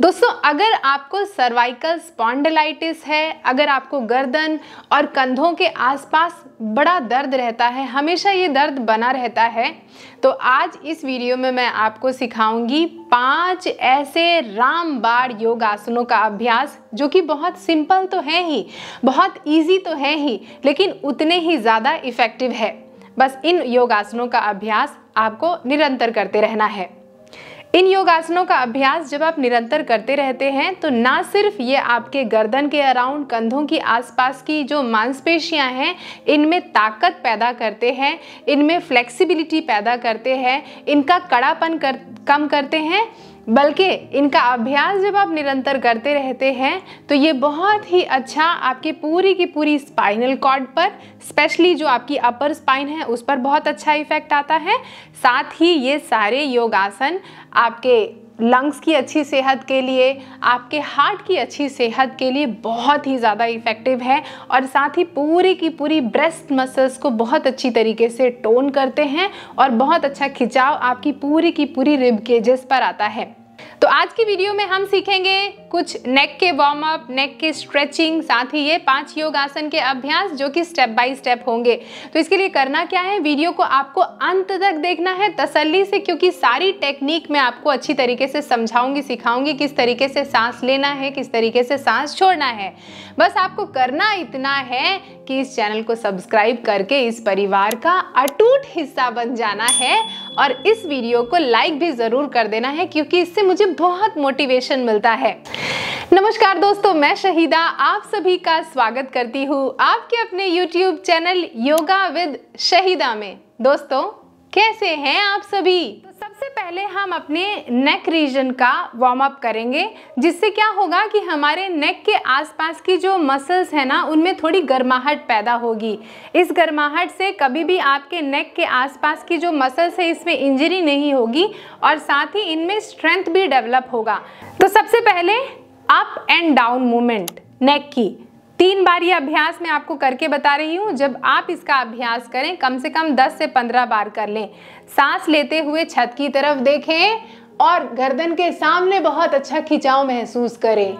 दोस्तों, अगर आपको सर्वाइकल स्पॉन्डिलाइटिस है, अगर आपको गर्दन और कंधों के आसपास बड़ा दर्द रहता है, हमेशा ये दर्द बना रहता है तो आज इस वीडियो में मैं आपको सिखाऊँगी पाँच ऐसे रामबाण योगासनों का अभ्यास, जो कि बहुत सिंपल तो है ही, बहुत इजी तो है ही, लेकिन उतने ही ज़्यादा इफ़ेक्टिव है। बस इन योगासनों का अभ्यास आपको निरंतर करते रहना है। इन योगासनों का अभ्यास जब आप निरंतर करते रहते हैं तो ना सिर्फ़ ये आपके गर्दन के अराउंड कंधों की आसपास की जो मांसपेशियाँ हैं, इनमें ताकत पैदा करते हैं, इनमें फ्लेक्सिबिलिटी पैदा करते हैं, इनका कड़ापन कर, कम करते हैं बल्कि इनका अभ्यास जब आप निरंतर करते रहते हैं तो ये बहुत ही अच्छा आपकी पूरी की पूरी स्पाइनल कॉर्ड पर स्पेशली जो आपकी अपर स्पाइन है, उस पर बहुत अच्छा इफ़ेक्ट आता है। साथ ही ये सारे योगासन आपके लंग्स की अच्छी सेहत के लिए, आपके हार्ट की अच्छी सेहत के लिए बहुत ही ज़्यादा इफ़ेक्टिव है और साथ ही पूरी की पूरी ब्रेस्ट मसल्स को बहुत अच्छी तरीके से टोन करते हैं और बहुत अच्छा खिंचाव आपकी पूरी की पूरी रिब केजेस पर आता है। तो आज की वीडियो में हम सीखेंगे कुछ नेक के वार्म अप नेक के स्ट्रेचिंग साथ ही ये पाँच योग आसन के अभ्यास जो कि स्टेप बाय स्टेप होंगे। तो इसके लिए करना क्या है? वीडियो को आपको अंत तक देखना है, तसल्ली से, क्योंकि सारी टेक्निक मैं आपको अच्छी तरीके से समझाऊँगी, सिखाऊँगी किस तरीके से सांस लेना है, किस तरीके से सांस छोड़ना है। बस आपको करना इतना है कि इस चैनल को सब्सक्राइब करके इस परिवार का अटूट हिस्सा बन जाना है और इस वीडियो को लाइक भी ज़रूर कर देना है, क्योंकि इससे मुझे बहुत मोटिवेशन मिलता है। नमस्कार दोस्तों, मैं शहीदा आप सभी का स्वागत करती हूँ आपके अपने YouTube channel yoga with Shahida में। दोस्तों कैसे हैं आप सभी? तो सबसे पहले हम अपने नेक रीजन का वार्म अप करेंगे, जिससे क्या होगा कि हमारे नेक के आसपास की जो मसल्स है ना, उनमें थोड़ी गर्माहट पैदा होगी। इस गर्माहट से कभी भी आपके नेक के आसपास की जो मसल्स है, इसमें इंजरी नहीं होगी और साथ ही इनमें स्ट्रेंथ भी डेवलप होगा। तो सबसे पहले up and down movement neck की। तीन बार ये अभ्यास मैं आपको करके बता रही हूँ। जब आप इसका अभ्यास करें, कम से कम 10 से 15 बार कर लें। सांस लेते हुए छत की तरफ़ देखें और गर्दन के सामने बहुत अच्छा खिंचाव महसूस करें।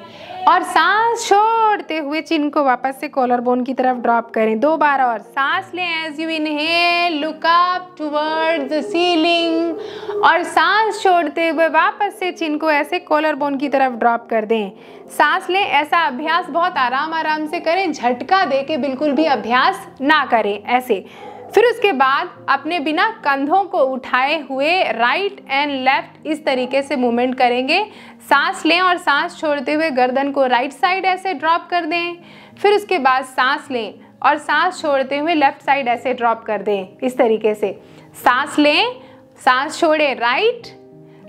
और सांस छोड़ते हुए चिन को वापस से कॉलर बोन की तरफ़ ड्रॉप करें। दो बार और सांस लें as you inhale look up towards the ceiling और सांस छोड़ते हुए वापस से चिन को ऐसे कॉलर बोन की तरफ़ ड्रॉप कर दें। सांस लें, ऐसा अभ्यास बहुत आराम आराम से करें, झटका दे के बिल्कुल भी अभ्यास ना करें। ऐसे फिर उसके बाद अपने बिना कंधों को उठाए हुए राइट एंड लेफ़्ट इस तरीके से मूवमेंट करेंगे। सांस लें और सांस छोड़ते हुए गर्दन को राइट साइड ऐसे ड्रॉप कर दें। फिर उसके बाद सांस लें और सांस छोड़ते हुए लेफ़्ट साइड ऐसे ड्रॉप कर दें इस तरीके से। सांस लें, सांस छोड़ें राइट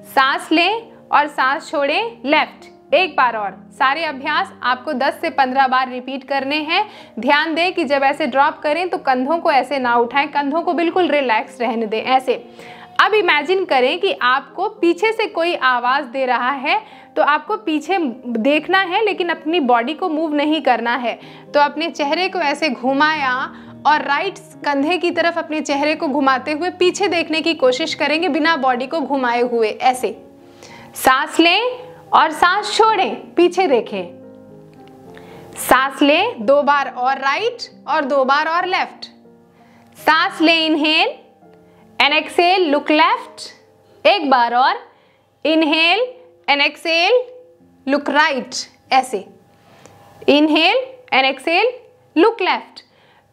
सांस लें और सांस छोड़ें लेफ़्ट एक बार और। सारे अभ्यास आपको 10 से 15 बार रिपीट करने हैं। ध्यान दें कि जब ऐसे ड्रॉप करें तो कंधों को ऐसे ना उठाएँ, कंधों को बिल्कुल रिलैक्स रहने दें, ऐसे। अब इमेजिन करें कि आपको पीछे से कोई आवाज़ दे रहा है तो आपको पीछे देखना है, लेकिन अपनी बॉडी को मूव नहीं करना है। तो अपने चेहरे को ऐसे घुमाया और राइट कंधे की तरफ़ अपने चेहरे को घुमाते हुए पीछे देखने की कोशिश करेंगे बिना बॉडी को घुमाए हुए, ऐसे। सांस लें और सांस छोड़ें, पीछे देखें। सांस लें, दो बार और राइट और दो बार और लेफ़्ट सांस लें inhale and exhale look left एक बार और। Inhale and exhale look right ऐसे। Inhale and exhale look left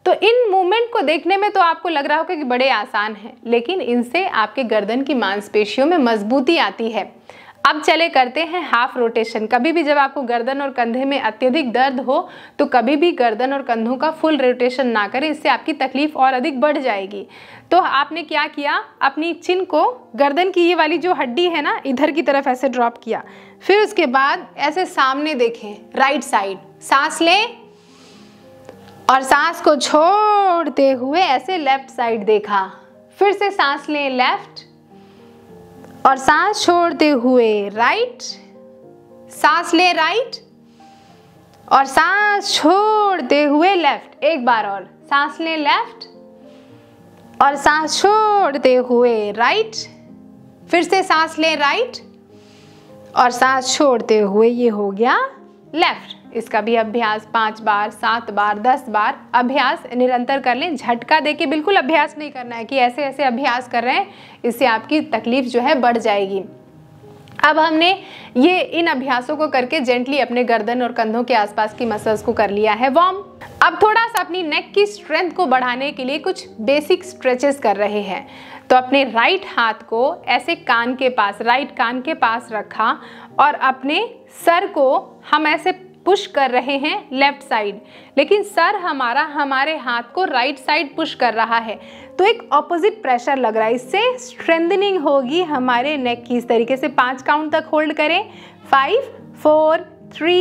तो इन मूवमेंट को देखने में तो आपको लग रहा होगा कि बड़े आसान हैं, लेकिन इनसे आपके गर्दन की मांसपेशियों में मजबूती आती है। अब चले करते हैं हाफ़ रोटेशन कभी भी जब आपको गर्दन और कंधे में अत्यधिक दर्द हो तो कभी भी गर्दन और कंधों का फुल रोटेशन ना करें, इससे आपकी तकलीफ़ और अधिक बढ़ जाएगी। तो आपने क्या किया? अपनी चिन को गर्दन की ये वाली जो हड्डी है ना, इधर की तरफ़ ऐसे ड्रॉप किया। फिर उसके बाद ऐसे सामने देखें राइट साइड सांस लें और सांस को छोड़ते हुए ऐसे लेफ़्ट साइड देखा। फिर से सांस लें लेफ़्ट और सांस छोड़ते हुए राइट सांस ले राइट और सांस छोड़ते हुए लेफ़्ट एक बार और, सांस ले लेफ़्ट और सांस छोड़ते हुए राइट फिर से सांस ले राइट और सांस छोड़ते हुए ये हो गया लेफ़्ट इसका भी अभ्यास पाँच बार, सात बार, दस बार अभ्यास निरंतर कर लें। झटका दे के बिल्कुल अभ्यास नहीं करना है कि ऐसे ऐसे अभ्यास कर रहे हैं, इससे आपकी तकलीफ़ जो है बढ़ जाएगी। अब हमने ये, इन अभ्यासों को करके जेंटली अपने गर्दन और कंधों के आसपास की मसल्स को कर लिया है। वॉर्म अब थोड़ा सा अपनी नेक की स्ट्रेंथ को बढ़ाने के लिए कुछ बेसिक स्ट्रेचेस कर रहे हैं। तो अपने राइट हाथ को ऐसे कान के पास राइट कान के पास रखा और अपने सर को हम ऐसे पुश कर रहे हैं लेफ़्ट साइड लेकिन सर हमारा, हमारे हाथ को राइट साइड पुश कर रहा है। तो एक ऑपोजिट प्रेशर लग रहा है। इससे स्ट्रेंथनिंग होगी हमारे नेक की। इस तरीके से पाँच काउंट तक होल्ड करें। Five four three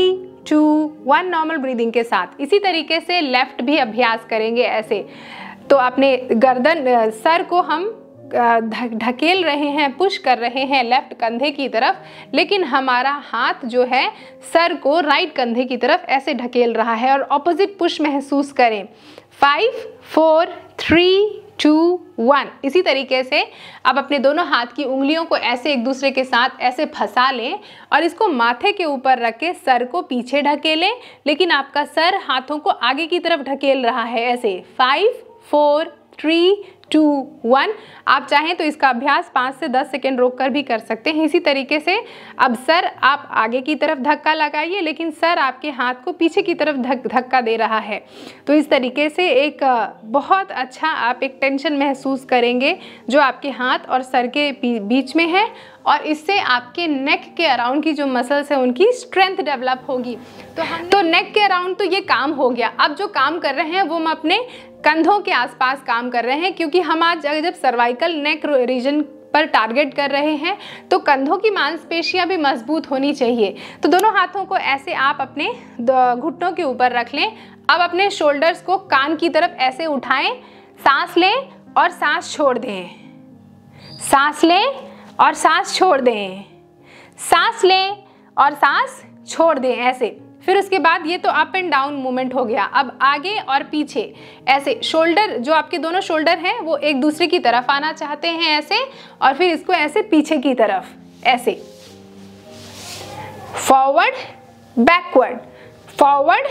two one normal breathing के साथ। इसी तरीके से लेफ़्ट भी अभ्यास करेंगे ऐसे। तो अपने गर्दन सर को हम ढकेल रहे हैं, पुश कर रहे हैं लेफ़्ट कंधे की तरफ़, लेकिन हमारा हाथ जो है, सर को राइट कंधे की तरफ़ ऐसे ढकेल रहा है और ऑपोजिट पुश महसूस करें। Five four three two one इसी तरीके से अब अपने दोनों हाथ की उंगलियों को ऐसे एक दूसरे के साथ ऐसे फंसा लें और इसको माथे के ऊपर रख के सर को पीछे ढकेलें, लेकिन आपका सर हाथों को आगे की तरफ़ ढकेल रहा है ऐसे। Five four three two one. आप चाहें तो इसका अभ्यास पाँच से दस सेकेंड रोक कर भी कर सकते हैं। इसी तरीके से अब सर, आप आगे की तरफ़ धक्का लगाइए, लेकिन सर आपके हाथ को पीछे की तरफ़ धक, धक्का दे रहा है। तो इस तरीके से एक बहुत अच्छा आप एक टेंशन महसूस करेंगे, जो आपके हाथ और सर के बीच में है, और इससे आपके नेक के अराउंड की जो मसल्स है, उनकी स्ट्रेंथ डेवलप होगी। तो हम तो नेक के अराउंड तो ये काम हो गया। अब जो काम कर रहे हैं, वो हम अपने कंधों के आसपास काम कर रहे हैं, क्योंकि हम आज जब सर्वाइकल नेक रीजन पर टारगेट कर रहे हैं तो कंधों की मांसपेशियाँ भी मज़बूत होनी चाहिए। तो दोनों हाथों को ऐसे आप अपने घुटनों के ऊपर रख लें। अब अपने शोल्डर्स को कान की तरफ़ ऐसे उठाएँ। सांस लें और सांस छोड़ दें। सांस लें और सांस छोड़ दें। सांस लें और सांस छोड़ दें ऐसे। फिर उसके बाद ये तो अप एंड डाउन मूवमेंट हो गया। अब आगे और पीछे, ऐसे शोल्डर जो आपके दोनों शोल्डर हैं, वो एक दूसरे की तरफ़ आना चाहते हैं ऐसे, और फिर इसको ऐसे पीछे की तरफ़, ऐसे। फॉरवर्ड बैकवर्ड फॉरवर्ड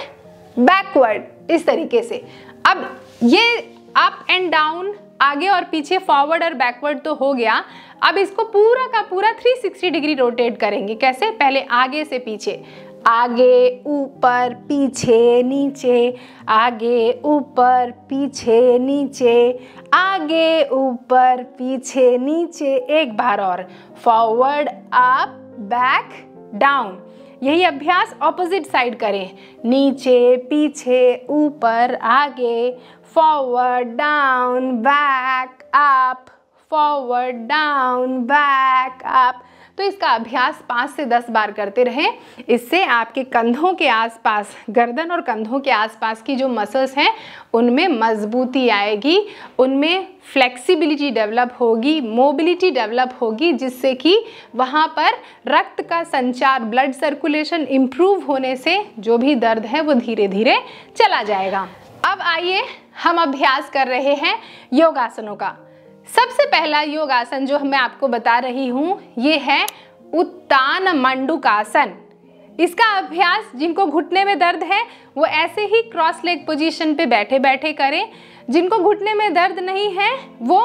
बैकवर्ड इस तरीके से। अब ये अप एंड डाउन आगे और पीछे फॉरवर्ड और बैकवर्ड तो हो गया। अब इसको पूरा का पूरा 360 डिग्री रोटेट करेंगे। कैसे? पहले आगे से पीछे। आगे ऊपर, पीछे, नीचे। आगे ऊपर, पीछे, नीचे। आगे ऊपर, पीछे, नीचे। एक बार और। फॉरवर्ड अप बैक डाउन यही अभ्यास ऑपोजिट साइड करें। नीचे, पीछे, ऊपर, आगे। Forward down back up forward down back up तो इसका अभ्यास पाँच से दस बार करते रहें। इससे आपके कंधों के आसपास, गर्दन और कंधों के आसपास की जो मसल्स हैं, उनमें मजबूती आएगी। उनमें फ्लेक्सिबिलिटी डेवलप होगी मोबिलिटी डेवलप होगी, जिससे कि वहाँ पर रक्त का संचार ब्लड सर्कुलेशन इम्प्रूव होने से जो भी दर्द है, वो धीरे धीरे चला जाएगा। अब आइए हम अभ्यास कर रहे हैं योगासनों का। सबसे पहला योग आसन जो मैं आपको बता रही हूँ, ये है उत्तान मंडुकासन। इसका अभ्यास जिनको घुटने में दर्द है, वो ऐसे ही क्रॉस लेग पोजीशन पे बैठे बैठे करें। जिनको घुटने में दर्द नहीं है, वो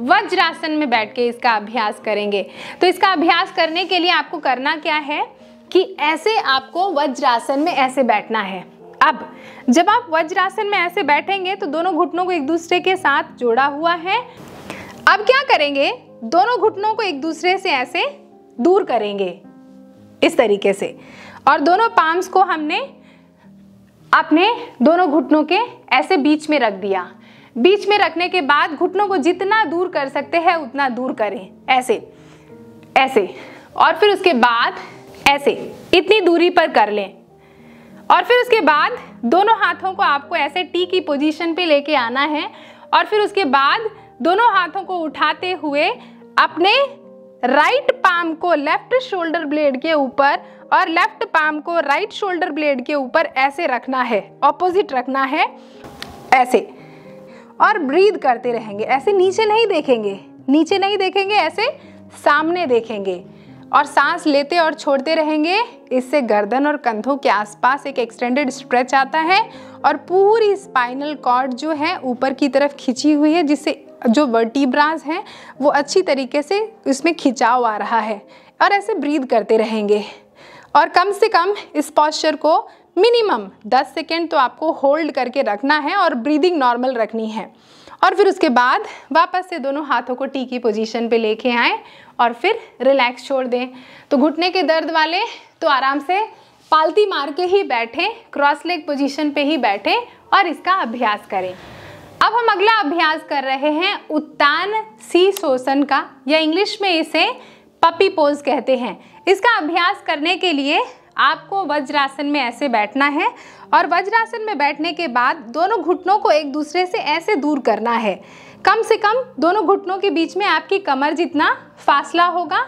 वज्रासन में बैठ के इसका अभ्यास करेंगे। तो इसका अभ्यास करने के लिए आपको करना क्या है कि ऐसे आपको वज्रासन में ऐसे बैठना है। अब, जब आप वज्रासन में ऐसे बैठेंगे तो दोनों घुटनों को एक दूसरे के साथ जोड़ा हुआ है। अब क्या करेंगे? दोनों घुटनों को एक दूसरे से ऐसे दूर करेंगे, इस तरीके से। और दोनों पाम्स को हमने अपने दोनों घुटनों के ऐसे बीच में रख दिया। बीच में रखने के बाद घुटनों को जितना दूर कर सकते हैं, उतना दूर करें। ऐसे ऐसे। और फिर उसके बाद ऐसे, इतनी दूरी पर कर लें। और फिर उसके बाद दोनों हाथों को आपको ऐसे टी की पोजीशन पे लेके आना है। और फिर उसके बाद दोनों हाथों को उठाते हुए अपने राइट पाम को लेफ़्ट शोल्डर ब्लेड के ऊपर और लेफ़्ट पाम को राइट शोल्डर ब्लेड के ऊपर ऐसे रखना है ऑपोजिट रखना है, ऐसे। और ब्रीद करते रहेंगे, ऐसे नीचे नहीं देखेंगे, नीचे नहीं देखेंगे, ऐसे सामने देखेंगे। और सांस लेते और छोड़ते रहेंगे, इससे गर्दन और कंधों के आसपास एक एक्सटेंडेड स्ट्रेच आता है और पूरी स्पाइनल कॉर्ड जो है ऊपर की तरफ़ खिंची हुई है, जिससे जो वर्टिब्राज हैं, वो अच्छी तरीके से इसमें खिंचाव आ रहा है और ऐसे ब्रीद करते रहेंगे। और कम से कम इस पॉस्चर को मिनिमम 10 सेकेंड तो आपको होल्ड करके रखना है और ब्रीदिंग नॉर्मल रखनी है। और फिर उसके बाद वापस से दोनों हाथों को टी की पोजीशन पे लेके आए और फिर रिलैक्स छोड़ दें। तो घुटने के दर्द वाले तो आराम से पालती मार के ही बैठें क्रॉस लेग पोजीशन पे ही बैठें और इसका अभ्यास करें। अब हम अगला अभ्यास कर रहे हैं उत्तान सी शोषण का, या इंग्लिश में इसे पपी पोज कहते हैं। इसका अभ्यास करने के लिए आपको वज्रासन में ऐसे बैठना है और वज्रासन में बैठने के बाद दोनों घुटनों को एक दूसरे से ऐसे दूर करना है। कम से कम दोनों घुटनों के बीच में आपकी कमर जितना फासला होगा,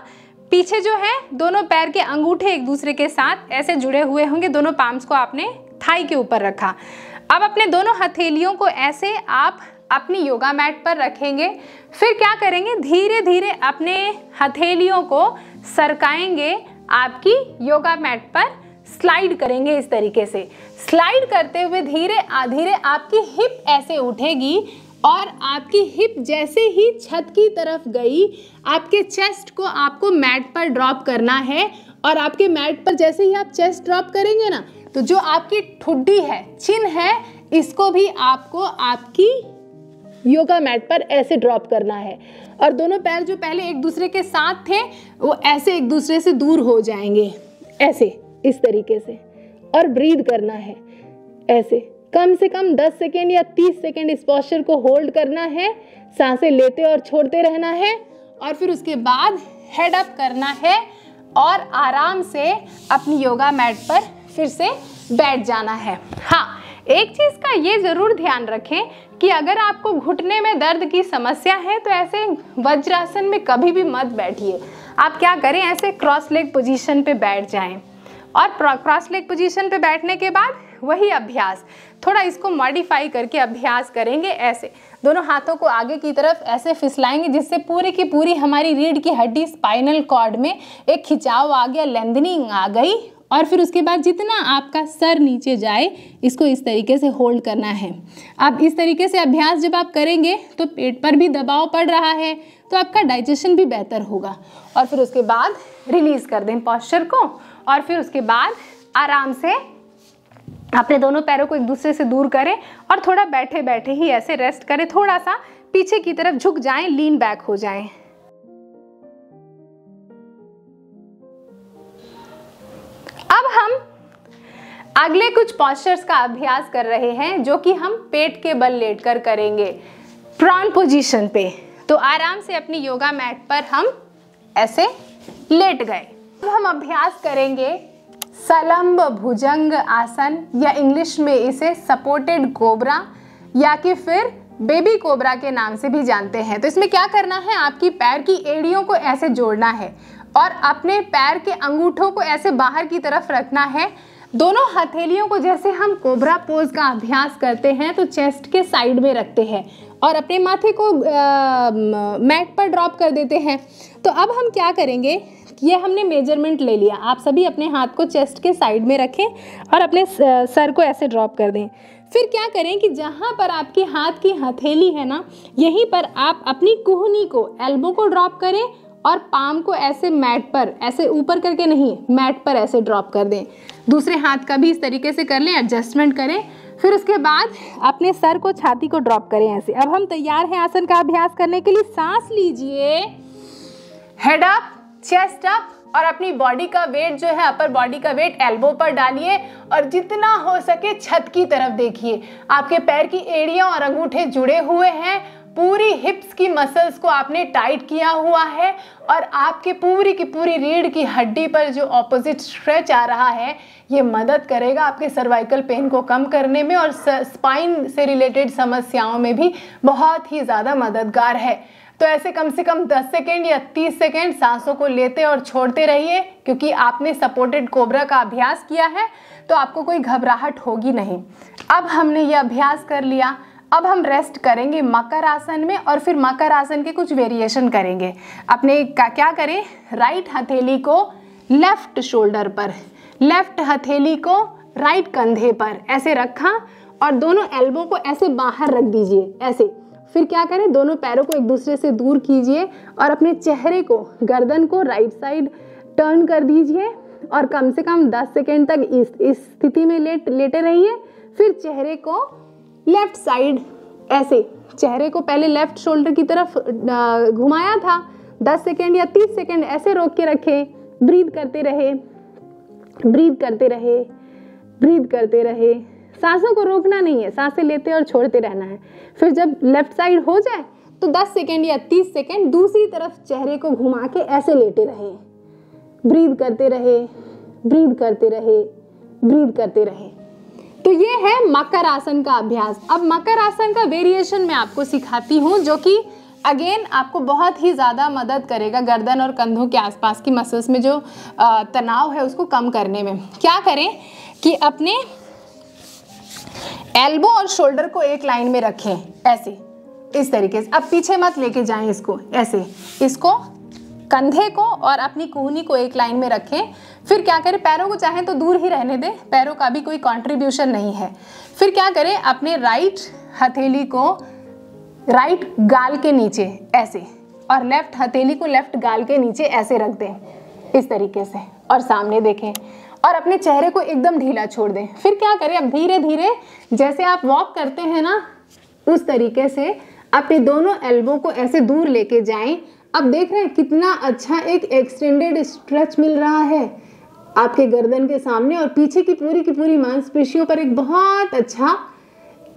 पीछे जो है दोनों पैर के अंगूठे एक दूसरे के साथ ऐसे जुड़े हुए होंगे, दोनों पाम्स को आपने थाई के ऊपर रखा। अब अपने दोनों हथेलियों को ऐसे आप अपनी योगा मैट पर रखेंगे। फिर क्या करेंगे? धीरे धीरे अपने हथेलियों को सरकाएँगे, आपकी योगा मैट पर स्लाइड करेंगे इस तरीके से। स्लाइड करते हुए धीरे धीरे आपकी हिप ऐसे उठेगी और आपकी हिप जैसे ही छत की तरफ़ गई, आपके चेस्ट को आपको मैट पर ड्रॉप करना है और आपके मैट पर जैसे ही आप चेस्ट ड्रॉप करेंगे ना तो जो आपकी ठुड्डी है, चिन है, इसको भी आपको आपकी योगा मैट पर ऐसे ड्रॉप करना है। और दोनों पैर जो पहले एक दूसरे के साथ थे, वो ऐसे एक दूसरे से दूर हो जाएँगे। ऐसे, इस तरीके से। और ब्रीद करना है। ऐसे, कम से कम 10 सेकेंड या 30 सेकेंड इस पॉस्चर को होल्ड करना है, साँसें लेते और छोड़ते रहना है, और फिर उसके बाद हेड अप करना है, और आराम से अपनी योगा मैट पर फिर से बैठ जाना है। हाँ एक चीज़ का ये ज़रूर ध्यान रखें कि अगर आपको घुटने में दर्द की समस्या है तो ऐसे वज्रासन में कभी भी मत बैठिए। आप क्या करें, ऐसे क्रॉस लेग पोजीशन पे बैठ जाएँ। और क्रॉस लेग पोजीशन पे बैठने के बाद वही अभ्यास। थोड़ा इसको मॉडिफाई करके अभ्यास करेंगे ऐसे। दोनों हाथों को आगे की तरफ़ ऐसे फिसलाएँगे, जिससे पूरी की पूरी हमारी रीढ़ की हड्डी स्पाइनल कॉर्ड में एक खिंचाव आ गया, लेंदनिंग आ गई और फिर उसके बाद जितना आपका सर नीचे जाए, इसको इस तरीके से होल्ड करना है। अब इस तरीके से अभ्यास जब आप करेंगे तो पेट पर भी दबाव पड़ रहा है तो आपका डाइजेशन भी बेहतर होगा। और फिर उसके बाद रिलीज़ कर दें पॉस्चर को, और फिर उसके बाद आराम से अपने दोनों पैरों को एक दूसरे से दूर करें, और थोड़ा बैठे बैठे ही ऐसे रेस्ट करें। थोड़ा सा पीछे की तरफ़ झुक जाएँ लीन बैक हो जाएँ। अब हम अगले कुछ पॉस्चर्स का अभ्यास कर रहे हैं, जो कि हम पेट के बल लेटकर करेंगे। प्रॉन पोजीशन पे। तो आराम से अपनी योगा मैट पर हम ऐसे लेट गए। अब हम अभ्यास करेंगे सलम्ब भुजंग आसन, या इंग्लिश में इसे सपोर्टेड कोबरा या कि फिर बेबी कोबरा के नाम से भी जानते हैं। तो इसमें क्या करना है? आपकी पैर की एड़ियों को ऐसे जोड़ना है। और अपने पैर के अंगूठों को ऐसे बाहर की तरफ़ रखना है। दोनों हथेलियों को जैसे हम कोबरा पोज का अभ्यास करते हैं तो चेस्ट के साइड में रखते हैं और अपने माथे को मैट पर ड्रॉप कर देते हैं। तो अब हम क्या करेंगे ये हमने मेज़रमेंट ले लिया। आप सभी अपने हाथ को चेस्ट के साइड में रखें और अपने सर को ऐसे ड्रॉप कर दें। फिर क्या करें कि जहाँ पर आपके हाथ की हथेली है ना, यहीं पर आप अपनी कुहनी को, एल्बो को ड्रॉप करें और पाम को ऐसे मैट पर, ऐसे ऊपर करके नहीं, मैट पर ऐसे ड्रॉप कर दें। दूसरे हाथ का भी इस तरीके से कर लें एडजस्टमेंट करें। फिर उसके बाद अपने सर को, छाती को ड्रॉप करें ऐसे। अब हम तैयार हैं आसन का अभ्यास करने के लिए। सांस लीजिए। हेड अप चेस्ट अप और अपनी बॉडी का वेट जो है अपर बॉडी का वेट एल्बो पर डालिए और जितना हो सके छत की तरफ़ देखिए। आपके पैर की एड़ियाँ और अंगूठे जुड़े हुए हैं पूरी हिप्स की मसल्स को आपने टाइट किया हुआ है और आपके पूरी की पूरी रीढ़ की हड्डी पर जो ऑपोजिट स्ट्रेच आ रहा है, ये मदद करेगा आपके सर्वाइकल पेन को कम करने में और स्पाइन से रिलेटेड समस्याओं में भी बहुत ही ज़्यादा मददगार है। तो ऐसे कम से कम 10 सेकेंड या 30 सेकेंड सांसों को लेते और छोड़ते रहिए, क्योंकि आपने सपोर्टेड कोबरा का अभ्यास किया है तो आपको कोई घबराहट होगी नहीं। अब हमने ये अभ्यास कर लिया अब हम रेस्ट करेंगे मकर आसन में और फिर मकर आसन के कुछ वेरिएशन करेंगे। अपने का क्या करें? राइट हथेली को लेफ़्ट शोल्डर पर लेफ़्ट हथेली को राइट कंधे पर ऐसे रखा और दोनों एल्बो को ऐसे बाहर रख दीजिए, ऐसे। फिर क्या करें? दोनों पैरों को एक दूसरे से दूर कीजिए और अपने चेहरे को, गर्दन को राइट साइड टर्न कर दीजिए और कम से कम 10 सेकेंड तक इस इस स्थिति में लेट, लेटे रहिए। फिर चेहरे को लेफ़्ट साइड, ऐसे, चेहरे को पहले लेफ़्ट शोल्डर की तरफ़ घुमाया था 10 सेकेंड या 30 सेकेंड ऐसे रोक के रखे ब्रीद करते रहे ब्रीद करते रहे ब्रीद करते रहे। सांसों को रोकना नहीं है, साँसें लेते और छोड़ते रहना है। फिर जब लेफ़्ट साइड हो जाए तो 10 सेकेंड या 30 सेकेंड दूसरी तरफ़ चेहरे को घुमा के ऐसे लेटे रहे। ब्रीद करते रहे ब्रीद करते रहे ब्रीद करते रहे। तो ये है मकर आसन का अभ्यास। अब मकर आसन का वेरिएशन मैं आपको सिखाती हूँ, जो कि अगेन आपको बहुत ही ज़्यादा मदद करेगा गर्दन और कंधों के आसपास की मसल्स में जो तनाव है उसको कम करने में। क्या करें कि अपने एल्बो और शोल्डर को एक लाइन में रखें, ऐसे। इस तरीके से। अब पीछे मत लेके जाएँ इसको, ऐसे। इसको कंधे को और अपनी कोहनी को एक लाइन में रखें। फिर क्या करें? पैरों को चाहें तो दूर ही रहने दें। पैरों का भी कोई कंट्रीब्यूशन नहीं है। फिर क्या करें? अपने राइट हथेली को राइट गाल के नीचे ऐसे और लेफ़्ट हथेली को लेफ़्ट गाल के नीचे ऐसे रख दें। इस तरीके से और सामने देखें और अपने चेहरे को एकदम ढीला छोड़ दें। फिर क्या करें? अब धीरे धीरे जैसे आप वॉक करते हैं ना, उस तरीके से अपने दोनों एल्बो को ऐसे दूर लेके जाएँ अब देख रहे हैं कितना अच्छा एक एक्सटेंडेड स्ट्रेच मिल रहा है आपके गर्दन के सामने और पीछे की पूरी की पूरी मांसपेशियों पर एक बहुत अच्छा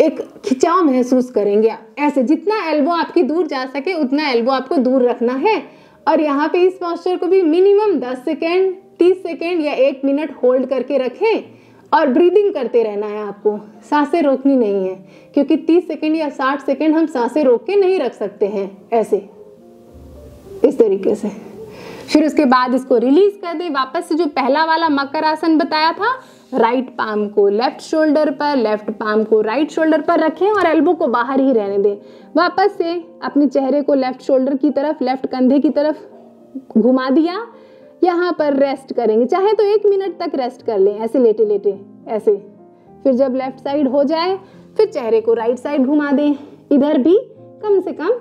एक खिंचाव महसूस करेंगे आप। ऐसे जितना एल्बो आपकी दूर जा सके, उतना एल्बो आपको दूर रखना है। और यहाँ पे इस पॉस्चर को भी मिनिमम 10 सेकेंड 30 सेकेंड या एक मिनट होल्ड करके रखें और ब्रीदिंग करते रहना है आपको। साँसें रोकनी नहीं है, क्योंकि 30 सेकेंड या 60 सेकेंड हम साँसें रोक के नहीं रख सकते हैं, ऐसे। इस तरीके से। फिर उसके बाद इसको रिलीज़ कर दे। वापस से जो पहला वाला मकर आसन बताया था राइट पाम को लेफ़्ट शोल्डर पर लेफ़्ट पाम को राइट शोल्डर पर रखें और एल्बो को बाहर ही रहने दें। वापस से अपने चेहरे को लेफ़्ट शोल्डर की तरफ़ लेफ़्ट कंधे की तरफ़ घुमा दिया। यहाँ पर रेस्ट करेंगे। चाहे तो एक मिनट तक रेस्ट कर लें, ऐसे लेटे लेटे, ऐसे। फिर जब लेफ़्ट साइड हो जाए, फिर चेहरे को राइट साइड घुमा दें। इधर भी कम से कम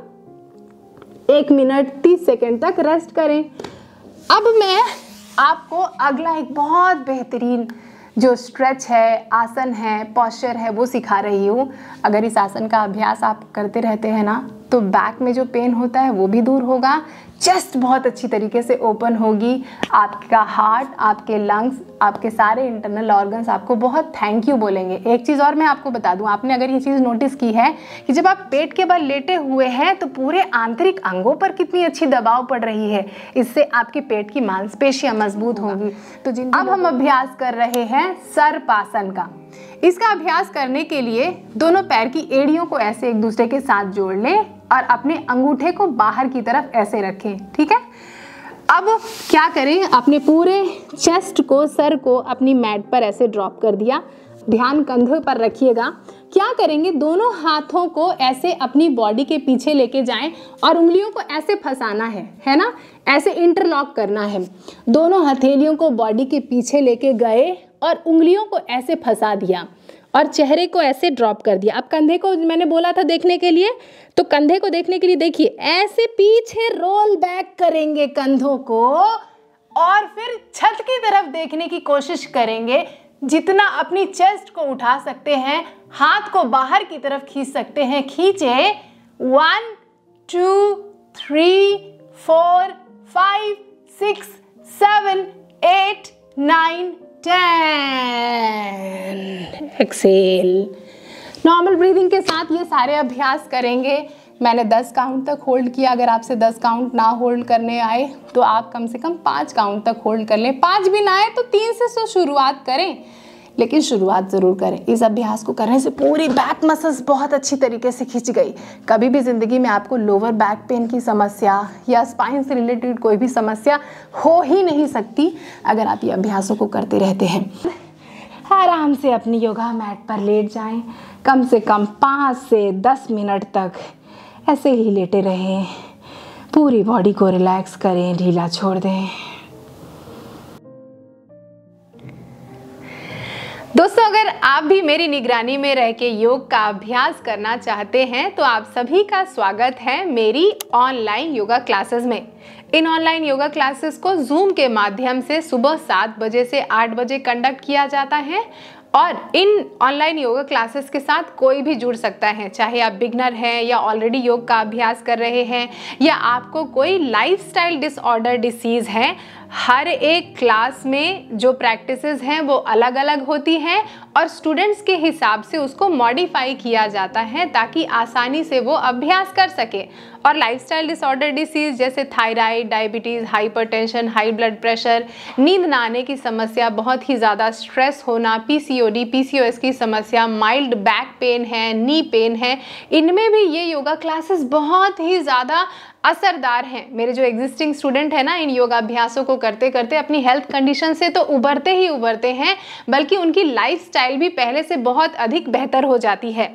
एक मिनट, तीस सेकेंड तक रेस्ट करें। अब मैं आपको अगला एक बहुत बेहतरीन जो स्ट्रेच है, आसन है पॉस्चर है, वो सिखा रही हूँ। अगर इस आसन का अभ्यास आप करते रहते हैं ना तो बैक में जो पेन होता है वो भी दूर होगा। चेस्ट बहुत अच्छी तरीके से ओपन होगी। आपका हार्ट आपके लंग्स आपके सारे इंटरनल ऑर्गन्स आपको बहुत थैंक यू बोलेंगे। एक चीज़ और मैं आपको बता दूँ आपने अगर ये चीज़ नोटिस की है कि जब आप पेट के बल लेटे हुए हैं तो पूरे आंतरिक अंगों पर कितनी अच्छी दबाव पड़ रही है। इससे आपके पेट की मांसपेशियाँ मज़बूत होंगी। तो जिन अब हम अभ्यास कर रहे हैं सर्पासन का। इसका अभ्यास करने के लिए दोनों पैर की एड़ियों को ऐसे एक दूसरे के साथ जोड़ लें। और अपने अंगूठे को बाहर की तरफ़ ऐसे रखें, ठीक है? अब क्या करें? अपने पूरे चेस्ट को, सर को अपनी मैट पर ऐसे ड्रॉप कर दिया। ध्यान कंधों पर रखिएगा। क्या करेंगे? दोनों हाथों को ऐसे अपनी बॉडी के पीछे लेके जाएँ और उंगलियों को ऐसे फंसाना है है ना? ऐसे इंटरलॉक करना है। दोनों हथेलियों को बॉडी के पीछे लेके गए और उंगलियों को ऐसे फंसा दिया। और चेहरे को ऐसे ड्रॉप कर दिया। अब कंधे को मैंने बोला था देखने के लिए तो कंधे को देखने के लिए देखिए, ऐसे पीछे रोल बैक करेंगे कंधों को और फिर छत की तरफ़ देखने की कोशिश करेंगे। जितना अपनी चेस्ट को उठा सकते हैं, हाथ को बाहर की तरफ़ खींच सकते हैं, खींचे। One two three four five six seven eight nine ten exhale normal breathing के साथ ये सारे अभ्यास करेंगे। मैंने 10 काउंट तक होल्ड किया। अगर आपसे 10 काउंट ना होल्ड करने आए तो आप कम से कम पाँच काउंट तक होल्ड कर लें। पाँच भी ना आए तो तीन से सो शुरुआत करें। लेकिन शुरुआत ज़रूर करें। इस अभ्यास को करने से पूरी बैक मसल्स बहुत अच्छी तरीके से खिंच गई। कभी भी ज़िंदगी में आपको लोअर बैक पेन की समस्या या स्पाइन से रिलेटेड कोई भी समस्या हो ही नहीं सकती, अगर आप ये अभ्यासों को करते रहते हैं। आराम से अपनी योगा मैट पर लेट जाएँ। कम से कम पाँच से दस मिनट तक ऐसे ही लेटे रहें। पूरी बॉडी को रिलैक्स करें, ढीला छोड़ दें। दोस्तों, अगर आप भी मेरी निगरानी में रह के योग का अभ्यास करना चाहते हैं तो आप सभी का स्वागत है मेरी ऑनलाइन योगा क्लासेस में। इन ऑनलाइन योगा क्लासेस को जूम के माध्यम से सुबह सात बजे से आठ बजे कंडक्ट किया जाता है और इन ऑनलाइन योगा क्लासेस के साथ कोई भी जुड़ सकता है। चाहे आप बिगनर हैं या ऑलरेडी योग का अभ्यास कर रहे हैं या आपको कोई लाइफस्टाइल डिसऑर्डर डिसीज़ है, हर एक क्लास में जो प्रैक्टिसेस हैं वो अलग अलग होती हैं और स्टूडेंट्स के हिसाब से उसको मॉडिफाई किया जाता है ताकि आसानी से वो अभ्यास कर सके। और लाइफस्टाइल डिसऑर्डर डिसीज़ जैसे thyroid diabetes hypertension high blood pressure नींद ना आने की समस्या, बहुत ही ज़्यादा स्ट्रेस होना पीसीओडी पीसीओएस की समस्या माइल्ड बैक पेन है नी पेन है, इनमें भी ये योगा क्लासेस बहुत ही ज़्यादा असरदार हैं। मेरे जो एग्जिस्टिंग स्टूडेंट हैं ना, इन योगाभ्यासों को करते करते अपनी हेल्थ कंडीशन से तो उभरते ही उभरते हैं, बल्कि उनकी लाइफ स्टाइल भी पहले से बहुत अधिक बेहतर हो जाती है।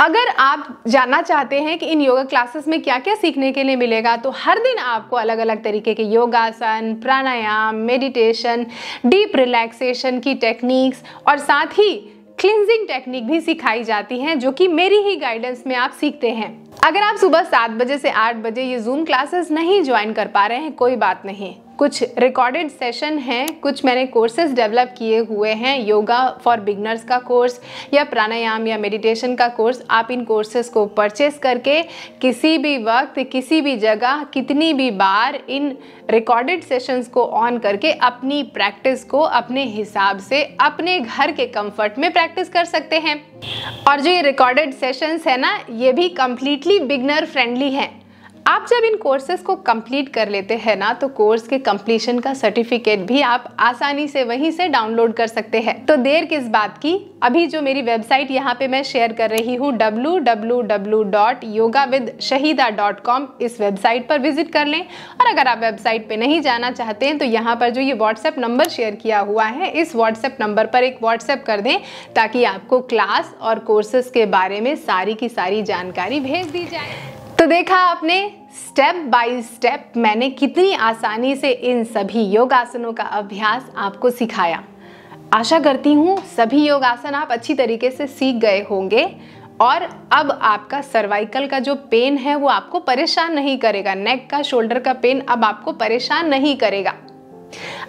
अगर आप जानना चाहते हैं कि इन योगा क्लासेस में क्या क्या सीखने के लिए मिलेगा तो हर दिन आपको अलग अलग तरीके के योगासन, प्राणायाम मेडिटेशन डीप रिलैक्सेशन की टेक्निक्स और साथ ही क्लिनजिंग टेक्निक भी सिखाई जाती हैं, जो कि मेरी ही गाइडेंस में आप सीखते हैं। अगर आप सुबह सात बजे से आठ बजे ये जूम क्लासेस नहीं ज्वाइन कर पा रहे हैं, कोई बात नहीं। कुछ रिकॉर्डेड सेशन हैं, कुछ मैंने कोर्सेज डेवलप किए हुए हैं योगा फॉर बिगनर्स का कोर्स या प्राणायाम या मेडिटेशन का कोर्स आप इन कोर्सेज को परचेस करके किसी भी वक्त, किसी भी जगह, कितनी भी बार इन रिकॉर्डेड सेशंस को ऑन करके अपनी प्रैक्टिस को अपने हिसाब से अपने घर के कंफर्ट में प्रैक्टिस कर सकते हैं। और जो ये रिकॉर्डेड सेशंस है ना, ये भी कम्प्लीटली बिगनर फ्रेंडली हैं। आप जब इन कोर्सेज को कंप्लीट कर लेते हैं ना तो कोर्स के कंप्लीशन का सर्टिफिकेट भी आप आसानी से वहीं से डाउनलोड कर सकते हैं। तो देर किस बात की? अभी जो मेरी वेबसाइट यहाँ पे मैं शेयर कर रही हूँ, www.yogavidshahida.com इस वेबसाइट पर विज़िट कर लें। और अगर आप वेबसाइट पे नहीं जाना चाहते हैं तो यहाँ पर जो ये व्हाट्सएप नंबर शेयर किया हुआ है, इस व्हाट्सएप नंबर पर एक व्हाट्सएप कर दें, ताकि आपको क्लास और कोर्सेज के बारे में सारी की सारी जानकारी भेज दी जाए। तो देखा आपने स्टेप बाय स्टेप मैंने कितनी आसानी से इन सभी योगासनों का अभ्यास आपको सिखाया। आशा करती हूँ सभी योगासन आप अच्छी तरीके से सीख गए होंगे और अब आपका सर्वाइकल का जो पेन है वो आपको परेशान नहीं करेगा। नेक का शोल्डर का पेन अब आपको परेशान नहीं करेगा।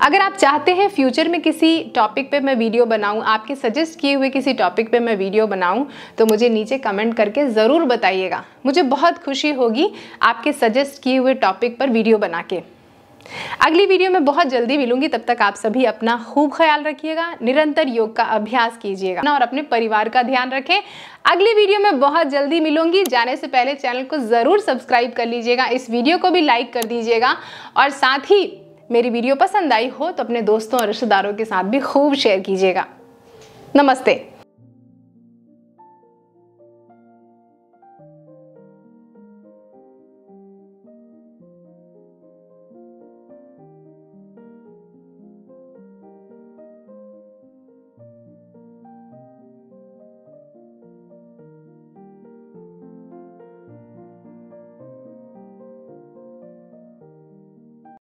अगर आप चाहते हैं फ्यूचर में किसी टॉपिक पे मैं वीडियो बनाऊँ, आपके सजेस्ट किए हुए किसी टॉपिक पे मैं वीडियो बनाऊँ तो मुझे नीचे कमेंट करके ज़रूर बताइएगा। मुझे बहुत खुशी होगी आपके सजेस्ट किए हुए टॉपिक पर वीडियो बना के। अगली वीडियो में बहुत जल्दी मिलूँगी, तब तक आप सभी अपना खूब ख्याल रखिएगा, निरंतर योग का अभ्यास कीजिएगा और अपने परिवार का ध्यान रखें। अगली वीडियो में बहुत जल्दी मिलूँगी, जाने से पहले चैनल को ज़रूर सब्सक्राइब कर लीजिएगा, इस वीडियो को भी लाइक कर दीजिएगा और साथ ही मेरी वीडियो पसंद आई हो तो अपने दोस्तों और रिश्तेदारों के साथ भी खूब शेयर कीजिएगा। नमस्ते।